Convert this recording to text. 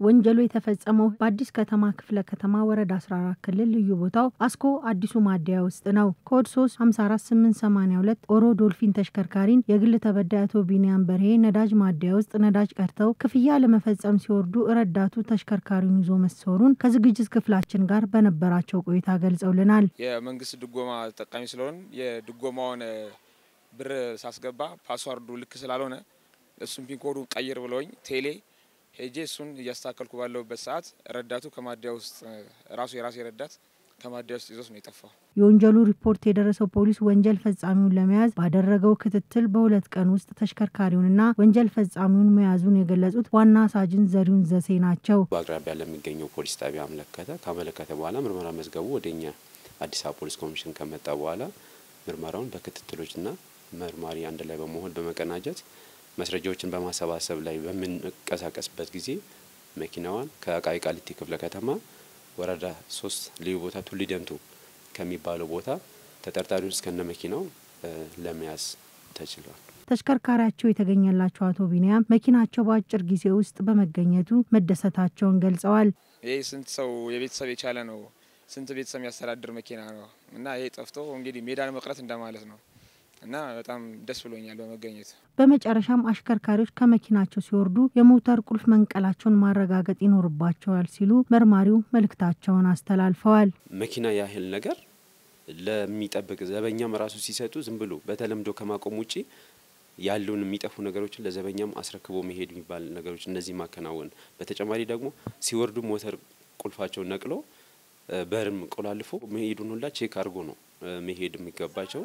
ወንጀሉ የተፈጸመው በአዲስ ከተማ ክፍለ ከተማ ወረዳ 14 ክልል ልዩ ቦታው አስኮ አዲሱ ማደያ ውስጥ ነው። ኮድ 3 54882 ኦሮ ዶልፊን ተሽከርካሪን የግል ተበዳይ አቶ ቢኒያም በርሄ ነዳጅ ማደያ ውስጥ ነዳጅ ቀድተው ክፍያ ለመፈጸም ሲወርዱ ረዳቱ ተሽከርካሪውን ይዞ መሰወሩን ከዝግጅት ክፍላችን ጋር በነበራቸው ቆይታ ገልጸውልናል። የመንግስት ድጎማ ተጠቃሚ ስለሆን የድጎማውን ብር ሳስገባ password ኡ ልክ ስላልሆነ እሱን pin code ኡ ቀይር ብለውኝ ቴሌ ሄጄ እሱን እያስተካከልኩ ባለሁበት ሰዓት ረዳቱ ከማደያ ውስጥ ራሱ የራሴ ረዳት ከማደያ ውስጥ ይዞት ነው የጠፋው። የወንጀሉ ሪፖርት የደረሰው ፖሊስ ወንጀል ፈጻሚውን ለመያዝ ባደረገው ክትትል በሁለት ቀን ውስጥ ተሽከርካሪውንና ወንጀል ፈጻሚውን መያዙን የገለጹት ዋና ሳጅን ዘሪሁን ዘሴ ናቸው። በአቅራቢያ ለሚገኘው ፖሊስ ጣቢያ አመለከተ። ካመለከተ በኋላ ምርመራ መዝገቡ ወደኛ አዲስ አበባ ፖሊስ ኮሚሽን ከመጣ በኋላ ምርመራውን በክትትሎችና መርማሪ አንድ ላይ በመሆን በመቀናጀት መስረጃዎችን በማሰባሰብ ላይ በምንቀሳቀስበት ጊዜ መኪናዋን ከአቃቂ ቃሊቲ ክፍለ ከተማ ወረዳ ሶስት ልዩ ቦታ ቱሊ ደምቱ ከሚባለው ቦታ ተጠርጣሪውን እስከነ መኪናው ለመያዝ ተችሏል። ተሽከርካሪያቸው የተገኘላቸው አቶ ቢኒያም መኪናቸው በአጭር ጊዜ ውስጥ በመገኘቱ መደሰታቸውን ገልጸዋል። ይህ ስንት ሰው የቤተሰብ የቻለ ነው፣ ስንት ቤተሰብ የሚያስተዳድር መኪና ነው እና ይሄ ጠፍቶ እንግዲህ ሜዳን መቅረት እንደማለት ነው እና በጣም ደስ ብሎኛል በመገኘቱ። በመጨረሻም አሽከርካሪዎች ከመኪናቸው ሲወርዱ የሞተር ቁልፍ መንቀላቸውን ማረጋገጥ ይኖርባቸዋል ሲሉ መርማሪው መልእክታቸውን አስተላልፈዋል። መኪና ያህል ነገር ለሚጠብቅ ዘበኛም ራሱ ሲሰጡ ዝም ብሎ በተለምዶ ከማቆም ውጪ ያለውን የሚጠፉ ነገሮችን ለዘበኛም አስረክቦ መሄድ የሚባል ነገሮች እነዚህ ማከናወን፣ በተጨማሪ ደግሞ ሲወርዱ ሞተር ቁልፋቸውን ነቅሎ በርም ቆላልፎ መሄዱን ሁላ check አድርጎ ነው መሄድ የሚገባቸው።